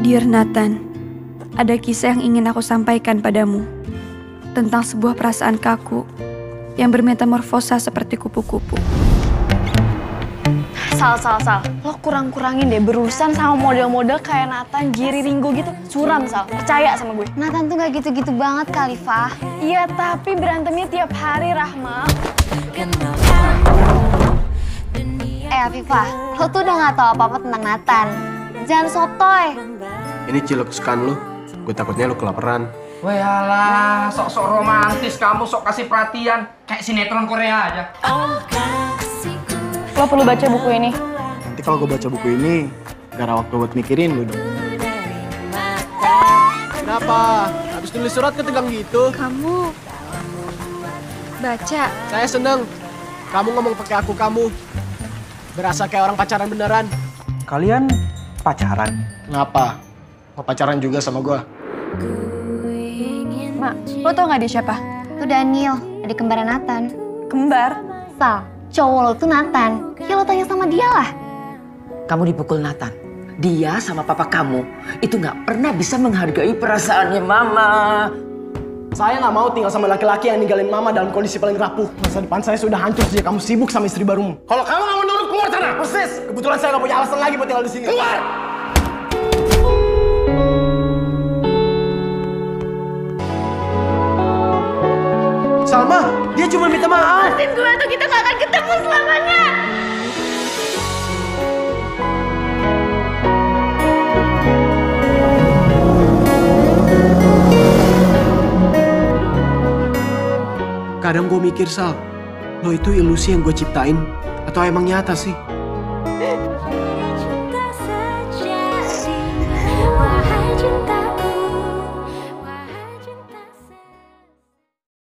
Dear Nathan, ada kisah yang ingin aku sampaikan padamu tentang sebuah perasaan kaku yang bermetamorfosa seperti kupu-kupu. Sal, sal, sal. Lo kurang-kurangin deh berurusan sama model-model kayak Nathan, Giri Ringo gitu. Suram, Sal. Percaya sama gue. Nathan tuh gak gitu-gitu banget kali, Fah. Iya, tapi berantemnya tiap hari, Rahma. Eh, Afifah, lo tuh udah gak tahu apa-apa tentang Nathan. Jangan sotoy. Ini cilok kesukaan lu. Gue takutnya lu kelaparan. Walah, sok-sok romantis kamu, sok kasih perhatian. Kayak sinetron Korea aja. Lo perlu baca buku ini. Nanti kalau gue baca buku ini, gak ada waktu buat mikirin lu dong. Kenapa? Habis tulis surat ketegang gitu? Kamu baca Saya seneng. Kamu ngomong pakai aku kamu. Berasa kayak orang pacaran beneran. Kalian pacaran? Kenapa? Mau pacaran juga sama gue? Mak, lo tau gak dia siapa? Tuh Daniel, adik kembaran Nathan. Kembar. Sal, cowok lo tuh Nathan. Ya lo tanya sama dia lah. Kamu dipukul Nathan. Dia sama papa kamu itu nggak pernah bisa menghargai perasaannya mama. Saya nggak mau tinggal sama laki-laki yang ninggalin mama dalam kondisi paling rapuh. Masa depan saya sudah hancur sejak kamu sibuk sama istri barumu. Kalau kamu nggak menurut keluar sana. Persis. Kebetulan saya nggak punya alasan lagi buat tinggal di sini. Keluar. Salma, dia cuma minta maaf. Maafin gue tuh kita gak akan ketemu selamanya. Kadang gue mikir, Sal, lo itu ilusi yang gue ciptain atau emang nyata sih?